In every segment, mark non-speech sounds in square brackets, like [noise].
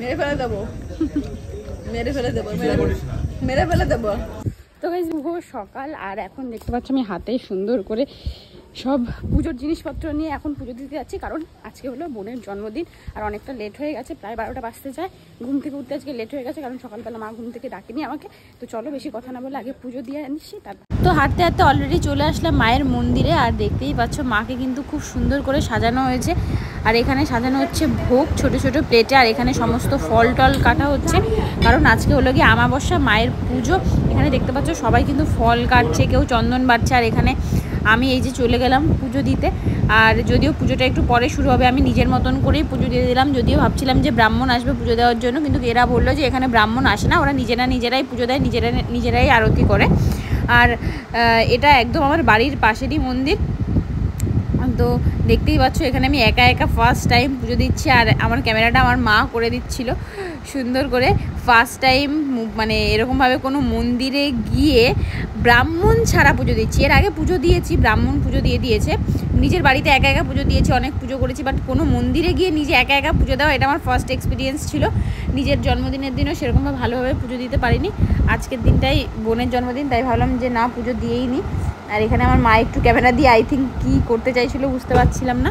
মেরে ফেলে দেবো। মেরে ফেলে দেবো, মেরে ফেলে দেবো তো গাইজ সকাল। আর এখন দেখতে পাচ্ছ আমি হাতে সুন্দর করে সব পুজোর জিনিসপত্র নিয়ে এখন পুজো দিতে যাচ্ছি, কারণ আজকে হলো বোনের জন্মদিন আর অনেকটা লেট হয়ে গেছে, প্রায় বারোটা বাজতে যায়। ঘুম থেকে উঠতে আজকে লেট হয়ে গেছে, কারণ সকালবেলা মা ঘুম থেকে ডাকেনি আমাকে। তো চলো বেশি কথা না বলে আগে পুজো দিয়ে আনিসি তারপর তো হাঁটতে হাঁটতে অলরেডি চলে আসলাম মায়ের মন্দিরে, আর দেখতেই পাচ্ছ মাকে কিন্তু খুব সুন্দর করে সাজানো হয়েছে। আর এখানে সাজানো হচ্ছে ভোগ, ছোট ছোট প্লেটে, আর এখানে সমস্ত ফল টল কাটা হচ্ছে। কারণ আজকে হলো গিয়ে আমাবস্যা, মায়ের পুজো। এখানে দেখতে পাচ্ছ সবাই কিন্তু ফল কাটছে, কেউ চন্দন বাড়ছে আর এখানে আমি এই যে চলে গেলাম পুজো দিতে। আর যদিও পুজোটা একটু পরে শুরু হবে, আমি নিজের মতন করেই পুজো দিয়ে দিলাম। যদিও ভাবছিলাম যে ব্রাহ্মণ আসবে পুজো দেওয়ার জন্য, কিন্তু এরা বলল যে এখানে ব্রাহ্মণ আসে না, ওরা নিজেরা নিজেরাই পুজো দেয়, নিজেরা নিজেরাই আরতি করে। আর এটা একদম আমার বাড়ির পাশেরই মন্দির। তো দেখতেই পাচ্ছ, এখানে আমি একা একা ফার্স্ট টাইম পুজো দিচ্ছি আর আমার ক্যামেরাটা আমার মা করে দিচ্ছিল। সুন্দর করে ফার্স্ট টাইম মানে এরকমভাবে কোনো মন্দিরে গিয়ে ব্রাহ্মণ ছাড়া পুজো দিচ্ছি। এর আগে পুজো দিয়েছি, ব্রাহ্মণ পুজো দিয়ে দিয়েছে। নিজের বাড়িতে একা একা পুজো দিয়েছি, অনেক পুজো করেছি বাট কোনো মন্দিরে গিয়ে নিজে একা একা পুজো দেওয়া, এটা আমার ফার্স্ট এক্সপিরিয়েন্স ছিল। নিজের জন্মদিনের দিনও সেরকমভাবে ভালোভাবে পুজো দিতে পারিনি। আজকের দিনটাই, বোনের জন্মদিন, তাই ভাবলাম যে না, পুজো দিয়েই নিই আর এখানে আমার মা একটু ক্যামেরা দিয়ে আই থিঙ্ক কী করতে চাইছিল বুঝতে পারছিলাম না।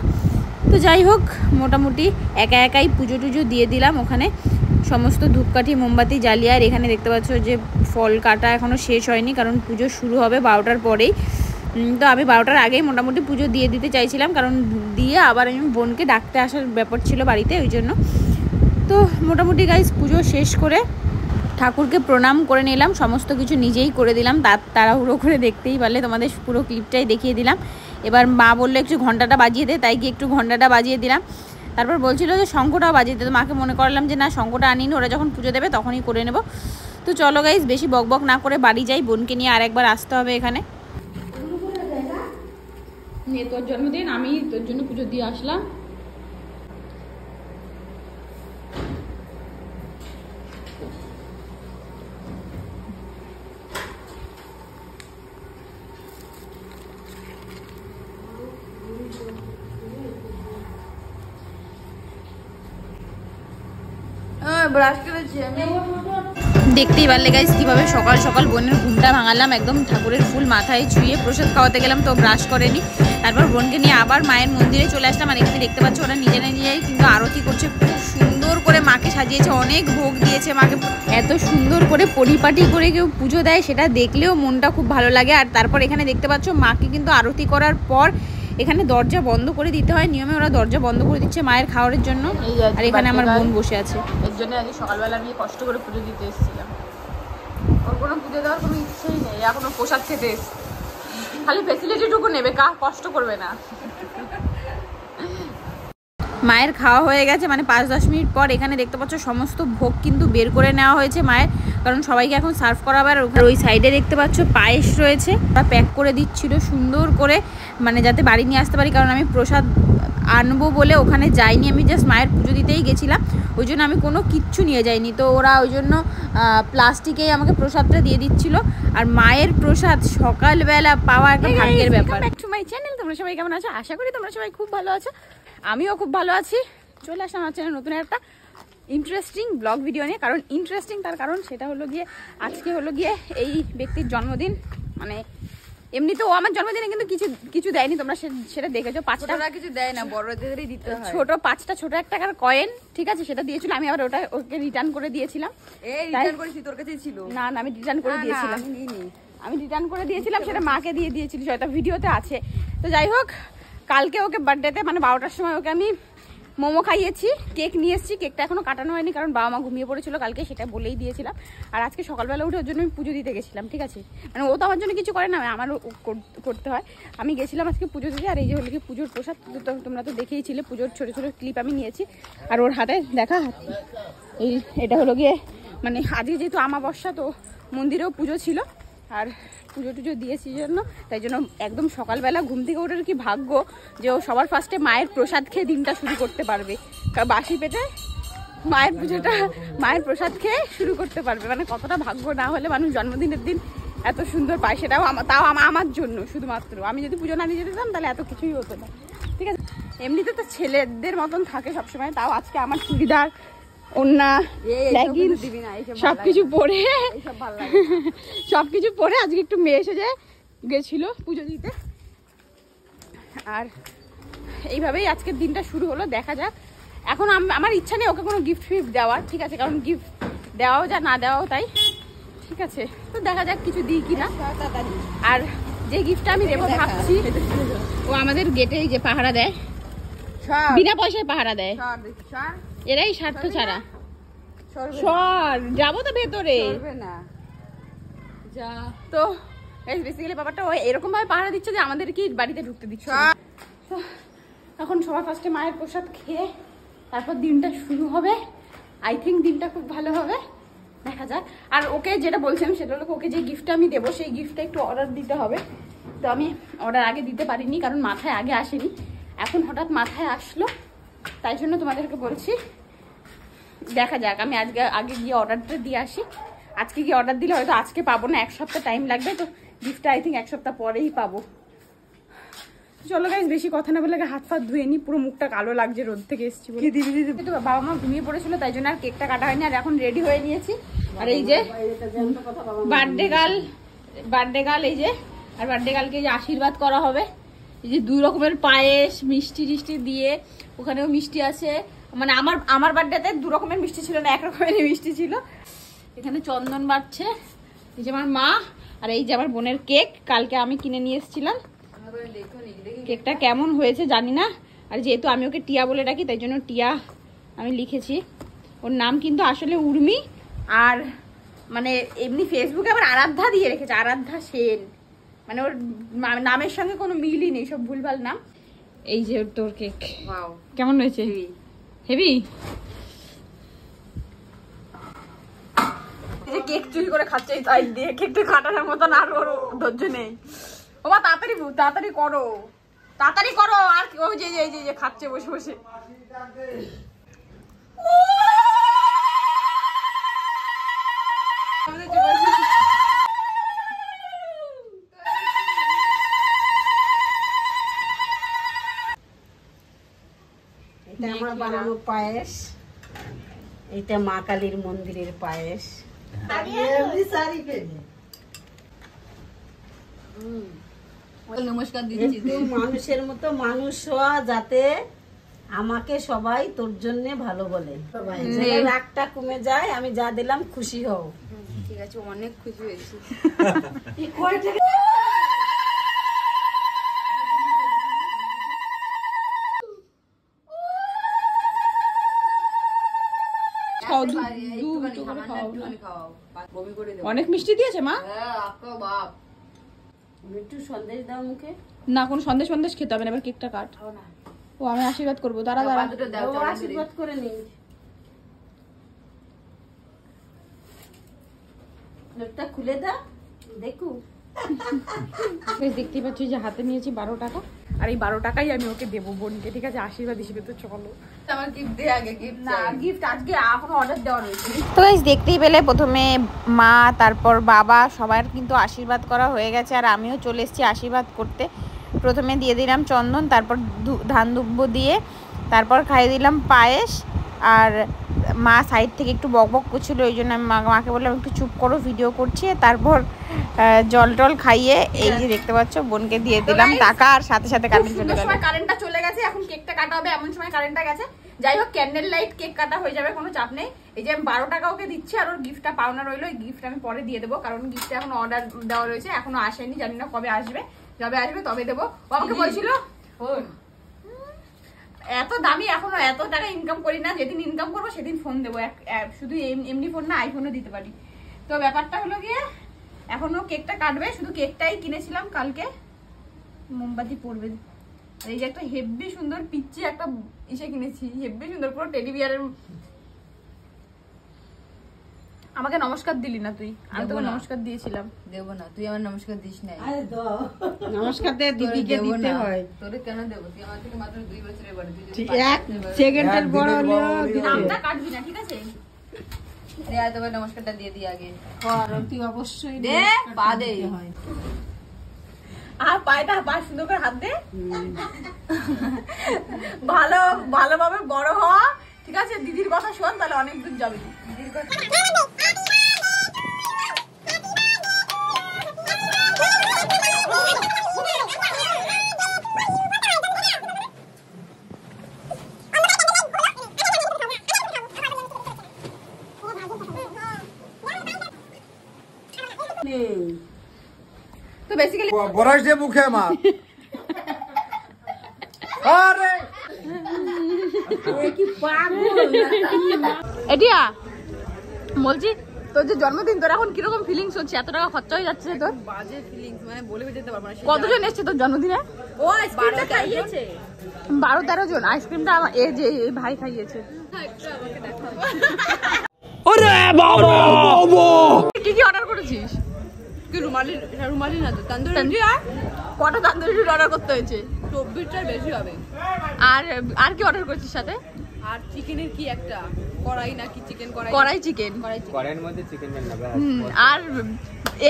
তো যাই হোক, মোটামুটি একা একাই পুজো টুজো দিয়ে দিলাম ওখানে। সমস্ত ধূপকাঠি, মোমবাতি জ্বালিয়ে, আর এখানে দেখতে পাচ্ছ যে ফল কাটা এখনও শেষ হয়নি, কারণ পুজো শুরু হবে বারোটার পরেই। তো আমি বারোটার আগেই মোটামুটি পুজো দিয়ে দিতে চাইছিলাম, কারণ দিয়ে আবার আমি বোনকে ডাকতে আসার ব্যাপার ছিল বাড়িতে, ওই জন্য। তো মোটামুটি গাইজ পুজো শেষ করে ঠাকুরকে প্রণাম করে নিলাম, সমস্ত কিছু নিজেই করে দিলাম তার তাড়াহুড়ো করে দেখতেই পারলে তোমাদের পুরো ক্লিপটাই দেখিয়ে দিলাম। এবার মা বলল, একটু ঘন্টাটা বাজিয়ে দে। তাই গিয়ে একটু ঘন্টাটা বাজিয়ে দিলাম। তারপর বলছিল যে শঙ্কটাও বাজিয়ে দে। তো মাকে মনে করলাম যে, না শঙ্কটা আনিনি, ওরা যখন পুজো দেবে তখনই করে নেব। তো চলো গাইজ বেশি বকবক না করে বাড়ি যাই, বোনকে নিয়ে আরেকবার আসতে হবে এখানে। তোর জন্মদিন আমি তোর জন্য পুজো দিয়ে আসলাম। দেখতেই পারলে গাইজ কীভাবে সকাল সকাল বোনের ঘুমটা ভাঙালাম, একদম ঠাকুরের ফুল মাথায় ছুঁয়ে প্রসাদ খাওয়াতে গেলাম, তো ব্রাশ করেনি। তারপর বোনকে নিয়ে আবার মায়ের মন্দিরে চলে আসলাম, আর এখানে দেখতে পাচ্ছ ওরা নিজেরা নিজেরাই কিন্তু আরতি করছে, খুব সুন্দর করে মাকে সাজিয়েছে, অনেক ভোগ দিয়েছে মাকে, এত সুন্দর করে পরিপাটি করে কেউ পুজো দেয়, সেটা দেখলেও মনটা খুব ভালো লাগে। আর তারপর এখানে দেখতে পাচ্ছ মাকে কিন্তু আরতি করার পর এখানে দরজা বন্ধ করে দিতে হয়। নিয়মে ওরা দরজা বন্ধ করে দিচ্ছে মায়ের খাওয়ারের জন্য। আর এখানে আমার বোন বসে আছে। এর জন্য আজকে সকালবেলা আমি কষ্ট করে পুজো দিতে এসেছিলাম। ওর কোনো পুজো দেওয়ার কোনো ইচ্ছেই নেই। এখনও পোশাক প্রসাদ খেতে এসছে। খালি ফেসিলিটিটুকু নেবে কা কষ্ট করবে না। মায়ের খাওয়া হয়ে গেছে মানে পাঁচ দশ মিনিট পর এখানে দেখতে পাচ্ছ সমস্ত ভোগ কিন্তু বের করে নেওয়া হয়েছে মায়ের। কারণ সবাইকে এখন সার্ভ করা হবে ওখানে ওই সাইডে দেখতে পাচ্ছ পায়েস রয়েছে। ওরা প্যাক করে দিচ্ছিল সুন্দর করে মানে যাতে বাড়ি নিয়ে আসতে পারি কারণ আমি প্রসাদ আনব বলে ওখানে যাইনি আমি জাস্ট মায়ের পুজো দিতেই গেছিলাম। ওই জন্য আমি কোনো কিচ্ছু নিয়ে যাইনি। তো ওরা ওই জন্য প্লাস্টিকেই আমাকে প্রসাদটা দিয়ে দিচ্ছিল। আর মায়ের প্রসাদ সকালবেলা পাওয়া একটা ভাগ্যের ব্যাপার। ব্যাক টু মাই চ্যানেল তোমরা সবাই কেমন আছো? আশা করি তোমরা সবাই খুব ভালো আছো। আমিও খুব ভালো আছি। চলে আসলাম আমার চ্যানেল নতুন একটা ইন্টারেস্টিং ব্লগ ভিডিও নিয়ে। কারণ ইন্টারেস্টিং তার কারণ সেটা হলো গিয়ে আজকে হলো গিয়ে এই ব্যক্তির জন্মদিন। মানে এমনিতে ও আমার জন্মদিনে কিন্তু কিছু কিছু দেয়নি। তোমরা সেটা দেখেছ পাঁচটা। কিছু দেয় না বড়দেরই দিতে হয়। ছোট পাঁচটা ছোট এক টাকার কয়েন ঠিক আছে সেটা দিয়েছিল। আমি আবার ওটা ওকে রিটার্ন করে দিয়েছিলাম। এই রিটার্ন করেছি তোর কাছেই ছিল। না না আমি রিটার্ন করে দিয়েছিলাম। আমি রিটার্ন করে দিয়েছিলাম সেটা মাকে দিয়ে দিয়েছিল হয়তো ভিডিওতে আছে। তো যাই হোক কালকে ওকে বার্থডেতে মানে বারোটার সময় ওকে আমি মোমো খাইয়েছি, কেক নিয়ে এসেছি। কেকটা এখনও কাটানো হয়নি, কারণ বাবা মা ঘুমিয়ে পড়েছিল কালকে, সেটা বলেই দিয়েছিলাম। আর আজকে সকালবেলা উঠে ওর জন্য আমি পুজো দিতে গেছিলাম, ঠিক আছে? মানে ও তো আমার জন্য কিছু করে না আমারও করতে হয়। আমি গেছিলাম আজকে পুজো দিতে, আর এই যে হলো কি পুজোর প্রসাদ তোমরা তো দেখেইছিলে, পুজোর ছোটো ছোটো ক্লিপ আমি নিয়েছি। আর ওর হাতে, দেখা, এই, এটা হলো গিয়ে মানে আজকে যেহেতু আমাবস্যা, তো মন্দিরেও পুজো ছিল। আর পুজো টুজো দিয়েছি জন্য। তাই জন্য একদম সকালবেলা ঘুম থেকে ওঠার কি ভাগ্য যে ও সবার ফার্স্টে মায়ের প্রসাদ খেয়ে দিনটা শুরু করতে পারবে। বাসি পেটে মায়ের পুজোটা, মায়ের প্রসাদ খেয়ে শুরু করতে পারবে। মানে কতটা ভাগ্য না হলে মানুষ জন্মদিনের দিন এত সুন্দর পায়, সেটাও তাও আমার জন্য শুধুমাত্র। আমি যদি পুজো না নিয়ে যেতাম, তাহলে এত কিছুই হতো না। ঠিক আছে? এমনিতে তো ছেলেদের মতন থাকে সবসময়, তাও আজকে আমার চুড়িদার ওন্না লেগিংস না সবকিছু পরে [laughs] সবকিছু পরে আজকে একটু মেয়ে সেজে গেছিল পুজো দিতে। আর এইভাবেই আজকের দিনটা শুরু হলো দেখা যাক। এখন আমার ইচ্ছা নেই ওকে কোনো গিফট ফিফট দেওয়ার ঠিক আছে কারণ গিফট দেওয়াও যা না দেওয়াও তাই। ঠিক আছে তো দেখা যাক কিছু দিই কিনা। আর যে গিফটটা আমি দেবো ভাবছি ও আমাদের গেটে যে পাহারা দেয়। বিনা পয়সায় পাহারা দেয়। এরাই স্বার্থ ছাড়া। সরবে সর যাব তো ভেতরে। না। যা। তো বেসিক্যালি ব্যাপারটা ওই এরকম ভাবে পাহারা দিচ্ছে যে আমাদের কি বাড়িতে ঢুকতে দিচ্ছে। এখন সবার ফার্স্টে মায়ের প্রসাদ খেয়ে তারপর দিনটা শুরু হবে। আই থিঙ্ক দিনটা খুব ভালো হবে। দেখা যাক। আর ওকে যেটা বলছিলাম সেটা হলো ওকে যে গিফটটা আমি দেবো সেই গিফটটা একটু অর্ডার দিতে হবে। তো আমি অর্ডার আগে দিতে পারিনি কারণ মাথায় আগে আসেনি। এখন হঠাৎ মাথায় আসলো তাই জন্য তোমাদেরকে বলছি দেখা যাক আমি আজকে আগে গিয়ে অর্ডারটা দিয়ে আসি। আজকে গিয়ে অর্ডার দিলে হয়তো আজকে পাবো না এক সপ্তাহ টাইম লাগবে তো গিফটটা আই থিঙ্ক এক সপ্তাহ পরেই পাবো। চলো গাইজ বেশি কথা না বলে হাত ফাত ধুয়ে নি পুরো মুখটা কালো লাগছে রোদ থেকে এসেছি বলে। তো বাবা মা ঘুমিয়ে পড়েছিল তাই জন্য আর কেকটা কাটা হয়নি আর এখন রেডি হয়ে নিয়েছি। আর এই যে বার্থডে গার্ল বার্থডে গার্ল এই যে আর বার্থডে গার্লকে যে আশীর্বাদ করা হবে। এই যে দুই রকমের পায়েস মিষ্টি টিষ্টি দিয়ে ওখানেও মিষ্টি আছে। মানে আমার আমার বার্থডেতে দু রকমের মিষ্টি ছিল না এক রকমের মিষ্টি ছিল। এখানে চন্দন বাড়ছে। এই যে আমার মা আর এই যে আমার বোনের কেক কালকে আমি কিনে নিয়ে এসেছিলাম। কেকটা কেমন হয়েছে জানি না। আর যেহেতু আমি ওকে টিয়া বলে ডাকি তাই জন্য টিয়া আমি লিখেছি। ওর নাম কিন্তু আসলে উর্মি। আর মানে এমনি ফেসবুকে আবার আরাধ্যা দিয়ে রেখেছে আরাধ্যা সেন। মানে ওর নামের সঙ্গে কোনো মিলই নেই সব ভুলভাল নাম। এই যে তোর কেক। কেমন হয়েছে? হেভি? যে কেক চুরি করে খাচ্ছে এই সাইড দিয়ে কেকটা কাটানোর মতন আর ওর ধৈর্য নেই। ও মা তাড়াতাড়ি বু- তাড়াতাড়ি করো। তাড়াতাড়ি করো আর কি- ওই যে এই যে- যে খাচ্ছে বসে বসে। বানানো পায়েস এটা মা কালীর মন্দিরের পায়েস। নমস্কার দিচ্ছি মানুষের মতো মানুষ হওয়া যাতে আমাকে সবাই তোর জন্য ভালো বলে। রাগটা কমে যায় আমি যা দিলাম খুশি হও। ঠিক আছে অনেক খুশি হয়েছি। [laughs] খাও, দু- দু- দুটো করে খাও। অনেক মিষ্টি দিয়েছে মা? একটু সন্দেশ দাও মুখে। না কোনো সন্দেশ সন্দেশ খেতে হবে না এবার কেকটা কাট। ও আমি আশীর্বাদ করব দাঁড়া দাঁড়া। আশীর্বাদ করে লোকটা খুলে দাও দেখু বেশ [laughs] দেখতেই পাচ্ছি যে হাতে নিয়েছি বারো টাকা। আর এই বারো টাকাই আমি ওকে দেবো বোনকে ঠিক আছে? আশীর্বাদ হিসেবে তো চলো। আমার গিফট দে আগে গিফট না গিফট আজকে এখনও অর্ডার দেওয়া রয়েছে। তো দেখতেই পেলে প্রথমে মা তারপর বাবা সবার কিন্তু আশীর্বাদ করা হয়ে গেছে আর আমিও চলে এসেছি আশীর্বাদ করতে। প্রথমে দিয়ে দিলাম চন্দন তারপর ধু- ধান দুব্ব দিয়ে তারপর খাইয়ে দিলাম পায়েস আর মা সাইড থেকে একটু বক বক করছিল ওই জন্য আমি মা- মাকে বললাম একটু চুপ করো ভিডিও করছি। তারপর জল টল খাইয়ে এই যে দেখতে পাচ্ছ বোনকে দিয়ে দিলাম টাকা আর সাথে সাথে কারেন্ট চলে গেল। কারেন্টটা চলে গেছে এখন কেকটা কাটা হবে এমন সময় কারেন্টটা গেছে। যাই হোক ক্যান্ডেল লাইট কেক কাটা হয়ে যাবে কোনো চাপ নেই। এই যে আমি বারো টাকা ওকে দিচ্ছি আর ওর গিফটটা পাওনা রইল এই গিফট আমি পরে দিয়ে দেবো কারণ গিফটটা এখন অর্ডার দেওয়া রয়েছে এখনও আসেনি জানি না কবে আসবে। যবে আসবে তবে দেবো। ও আমাকে বলছিল এত দামি এখনও এত টাকা ইনকাম করি না, যেদিন ইনকাম করব সেদিন ফোন দেবো। শুধু এম- এমনি ফোন না আইফোনও দিতে পারি। তো ব্যাপারটা হলো গিয়ে এখনও কেকটা কাটবে, শুধু কেকটাই কিনেছিলাম কালকে। মোমবাতি পড়বে। এই যে একটা হেভি সুন্দর পিচ্ছি একটা ইসে কিনেছি হেভি সুন্দর, পুরো টেডি বিয়ারের আমাকে নমস্কার দিলি না তুই? আমি তোকে নমস্কার দিয়েছিলাম। দেবো না তুই আমার নমস্কার দিস নাই। নমস্কার দে দিদিকে দিতে হয়। তোরে কেন দেবো? তুই আমার থেকে মাত্র দুই বছরের বড় তুই ঠিক এক সেকেন্ডের বড় দিতে। নামটা কাটবি না ঠিক আছে? দে তোকে নমস্কারটা দিয়ে দিই আগে। কর তুই অবশ্যই দে পা দে। আর পায়টা পা সুন্দর করে হাত দে। ভালো ভালোভাবে বড় হওয়া ঠিক আছে দিদির কথা শোন তাহলে অনেক দূর যাবে। দিদির কথা তো বেসিক্যালি বরাস দিয়ে মুখে মার [laughs] আরে এটিয়া বলছি তোর যে জন্মদিন তোর এখন কীরকম ফিলিংস হচ্ছে? এত টাকা খরচা হয়ে যাচ্ছে তোর? বাজে ফিলিংস মানে বলে যেতে পারব না কতজন এসছে তোর জন্মদিনে? ও আইসক্রিমটা খাইয়েছে। বারো তেরো জন আইসক্রিমটা আমার এ যে এই ভাই খাইয়েছে। ওরে বাবা! কি কি অর্ডার করেছিস? কি রুমালি রুমালি না তো তান্দুরি তন্দুরি আর? কটা তান্দুরি অর্ডার করতে হয়েছে? চব্বিশটার বেশি হবে। আর আর কি অর্ডার করেছিস সাথে? আর চিকেনের কি একটা? কড়াই নাকি চিকেন কড়াই? কড়াই চিকেন কড়াইয়ের মধ্যে চিকেন রান্না আর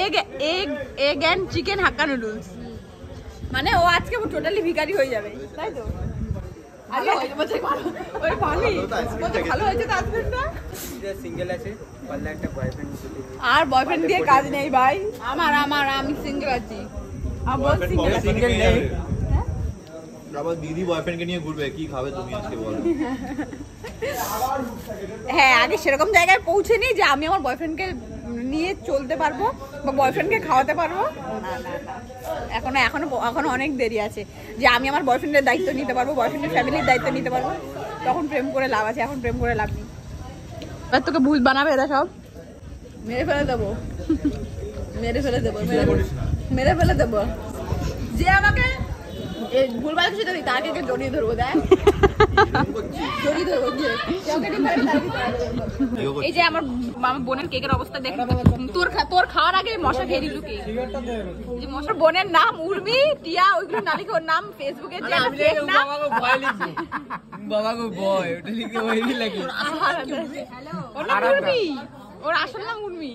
egg egg egg and chicken hakka noodles মানে ও আজকে টোটালি ভিখারি হয়ে যাবে তাই তো? আরে বয়ফ্রেন্ড দিয়ে কাজ নেই ভাই। আমার আমার আমি সিঙ্গেল আছি। সিঙ্গেল নেই। আবার দিদি বয়ফ্রেন্ডকে নিয়ে ঘুরবে কি খাবে তুমি আজকে বলো? হ্যাঁ আগে সেরকম জায়গায় পৌঁছেনি যে আমি আমার বয়ফ্রেন্ডকে নিয়ে চলতে পারব বা বয়ফ্রেন্ডকে খাওয়াতে পারব। না না না। এখনও এখনও এখনও অনেক দেরি আছে যে আমি আমার বয়ফ্রেন্ডের দায়িত্ব নিতে পারব বয়ফ্রেন্ডের ফ্যামিলির দায়িত্ব নিতে পারব। তখন প্রেম করে লাভ আছে এখন প্রেম করে লাভ নেই। এবার তোকে ভূত বানাবে এরা সব? মেরে ফেলে দেবো। [laughs] মেরে ফেলে দেবো মেরে মেরে ফেলে দেবো। যে আমাকে ভুলভাল কিছু কে জড়িয়ে ধরবো দেখ। এই যে আমার আমার বোনের কেকের অবস্থা দেখ। তোর তোর খাওয়ার আগে মশা খেয়ে দিল মশার বোনের নাম উর্মি টিয়া ওইগুলো না লিখে ওর নাম ফেসবুকে বয় ওটা লিখে ওই লাগে উর্মি। ওর আসল নাম উর্মি।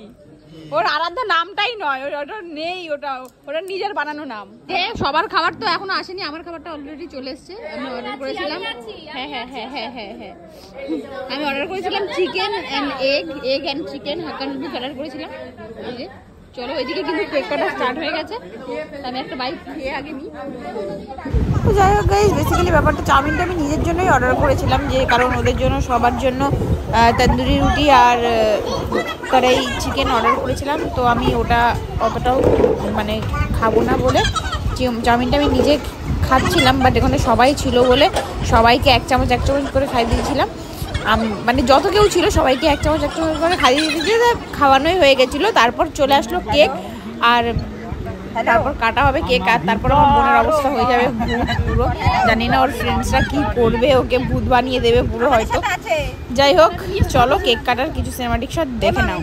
ওর আরাধ্য নামটাই নয় ওর- ওটা নেই ওটা ওটা নিজের বানানো নাম। যে সবার খাবার তো এখনও আসেনি আমার খাবারটা অলরেডি চলে এসেছে আমি অর্ডার করেছিলাম। হ্যাঁ হ্যাঁ হ্যাঁ হ্যাঁ হ্যাঁ হ্যাঁ। আমি অর্ডার করেছিলাম chicken and egg egg and chicken hakka noodles order করেছিলাম এই যে। চলো ওইদিকে কিন্তু কেক কাটা স্টার্ট হয়ে গেছে। আমি একটা বাইক খেয়ে আগে নিই তো যাই হোক গাইজ বেসিক্যালি ব্যাপারটা চাউমিনটা আমি নিজের জন্যই অর্ডার করেছিলাম, যে কারণ ওদের জন্য সবার জন্য তন্দুরি রুটি আর কড়াই চিকেন অর্ডার করেছিলাম। তো আমি ওটা অতটাও মানে খাব না বলে চাউমিনটা আমি নিজে খাচ্ছিলাম বাট এখানে সবাই ছিল বলে সবাইকে এক চামচ এক চামচ করে খাই দিয়েছিলাম। মানে যত কেউ ছিল সবাইকে এক চামচ এক চামচ করে খাইয়ে দিয়ে দিয়ে খাওয়ানোই হয়ে গেছিল। তারপর চলে আসলো কেক আর তারপর কাটা হবে কেক আর তারপর আমার বোনের অবস্থা হয়ে যাবে পুরো জানি না ওর ফ্রেন্ডসরা কি করবে ওকে ভূত বানিয়ে দেবে পুরো হয়তো। যাই হোক চলো কেক কাটার কিছু সিনেমাটিক শট দেখে নাও।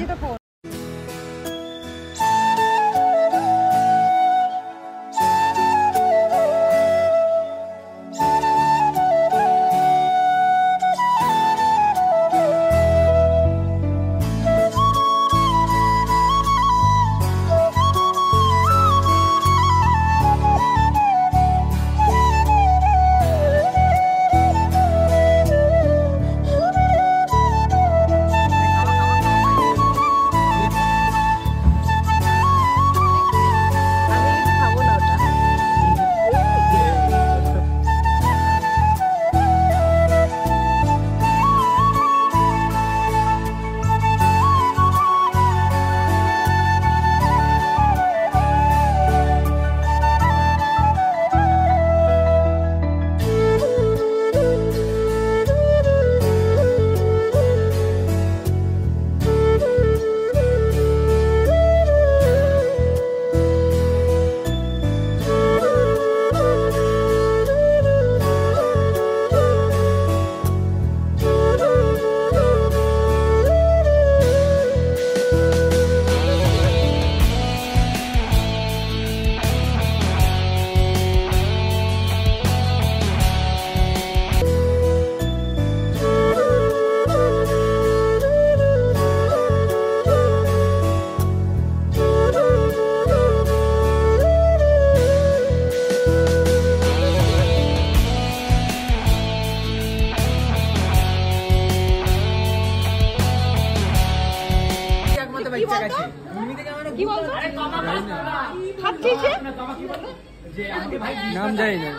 নাম জানি না।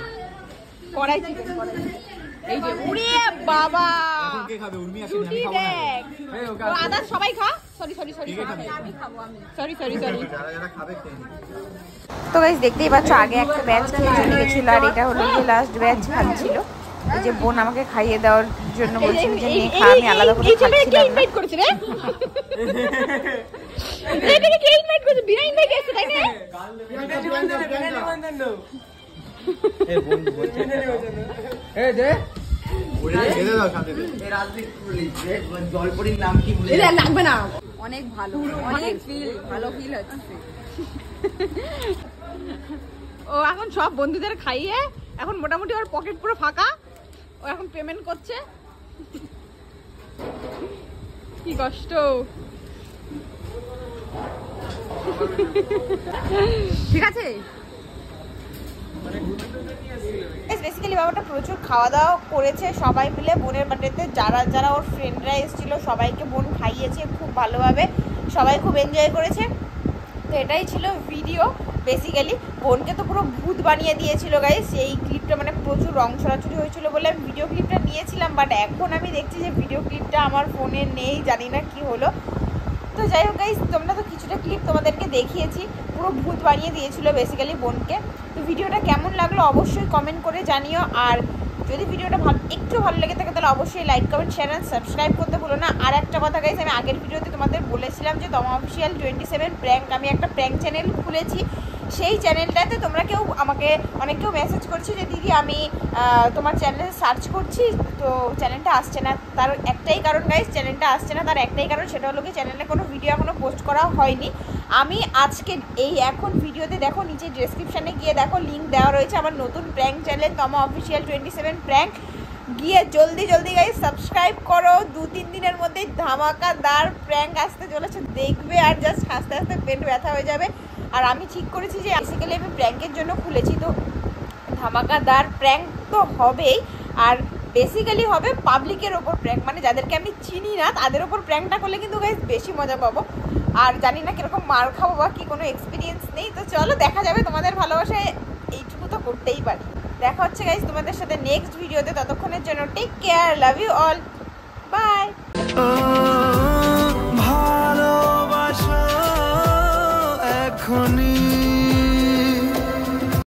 কড়াই চিকেন এই যে উড়ে বাবা। কে খাবে? উর্মি আসেনি আমি খাব না। দেখ। আদার সবাই খা। Sorry sorry sorry sorry sorry sorry যারা যারা খাবে তো দেখতেই পাচ্ছ আগে একটা ব্যাচ খেয়ে চলে গেছিল আর এটা হলো যে লাস্ট ব্যাচ খাচ্ছিল এই যে বোন আমাকে খাইয়ে দেওয়ার জন্য বলছিল যে নে খা আমি আলাদা করে খাচ্ছিলাম না। ইনভাইট করেছে রে? এটাকে কে ইনভাইট করেছে? বিনা ইনভাইট তাই না? এ বন্ধু বলছে এ দে অনেক ভালো অনেক ফিল ভালো ফিল হচ্ছে। ও এখন সব বন্ধুদের খাইয়ে এখন মোটামুটি ওর পকেট পুরো ফাঁকা। ও এখন পেমেন্ট করছে? কি কষ্ট। ঠিক আছে? বেসিক্যালি ব্যাপারটা প্রচুর খাওয়া দাওয়া করেছে, সবাই মিলে বোনের বার্থডেতে যারা যারা ওর ফ্রেন্ডরা এসেছিল, সবাইকে বোন খাইয়েছে খুব ভালোভাবে। সবাই খুব এনজয় করেছে। তো এটাই ছিল ভিডিও বেসিক্যালি বোনকে তো পুরো ভূত বানিয়ে দিয়েছিল গাইস এই ক্লিপটা মানে প্রচুর রং ছড়াছড়ি হয়েছিল বলে আমি ভিডিও ক্লিপটা নিয়েছিলাম বাট এখন আমি দেখছি যে ভিডিও ক্লিপটা আমার ফোনে নেই, জানি না কি হলো। তো যাই হোক গাইস তোমরা তো কিছুটা ক্লিপ তোমাদেরকে দেখিয়েছি, পুরো ভূত বানিয়ে দিয়েছিল বেসিক্যালি বোনকে। তো ভিডিওটা কেমন লাগল অবশ্যই কমেন্ট করে জানিও, আর যদি ভিডিওটা ভালো, একটু ভালো লেগে থাকে তাহলে অবশ্যই like comment share and subscribe করতে ভুলো না। আর একটা কথা গাইস আমি আগের ভিডিওতে তোমাদের বলেছিলাম যে তমা অফিসিয়াল টোয়েন্টি সেভেন প্র্যাঙ্ক আমি একটা প্র্যাঙ্ক চ্যানেল খুলেছি। সেই চ্যানেলটাতে তোমরা কেউ আমাকে, অনেক কেউ মেসেজ করছে যে, দিদি, আমি তোমার চ্যানেলে সার্চ করছি, তো চ্যানেলটা আসছে না। তার একটাই কারণ গাইস চ্যানেলটা আসছে না। তার একটাই কারণ সেটা হলো কি চ্যানেলে কোনো ভিডিও এখনও পোস্ট করা হয়নি। আমি আজকে এই এখন ভিডিওতে দেখো, নিচে ডেসক্রিপশানে গিয়ে দেখো লিঙ্ক দেওয়া রয়েছে। আমার নতুন prank channel Toma official twenty seven prank গিয়ে জলদি জলদি গাই সাবস্ক্রাইব করো। দু, তিন দিনের মধ্যেই ধামাকাদার প্র্যাঙ্ক আসতে চলেছে। দেখবে আর জাস্ট হাসতে হাসতে পেট ব্যথা হয়ে যাবে। আর আমি ঠিক করেছি যে বেসিক্যালি আমি প্র্যাঙ্কের জন্য খুলেছি। তো ধামাকাদার প্র্যাঙ্ক তো হবেই। আর বেসিক্যালি হবে পাবলিকের ওপর প্র্যাঙ্ক মানে যাদেরকে আমি চিনি না, তাদের ওপর প্র্যাঙ্কটা করলে কিন্তু গাইজ বেশি মজা পাবো। আর জানি না কীরকম মার খাব বা কি, কোনো এক্সপিরিয়েন্স নেই। তো চলো, দেখা যাবে তোমাদের ভালোবাসায়। এইটুকু তো করতেই পারি। দেখা হচ্ছে গাইজ তোমাদের সাথে নেক্সট ভিডিওতে। ততক্ষণের জন্য take care love you all bye ভালোবাসা এখনই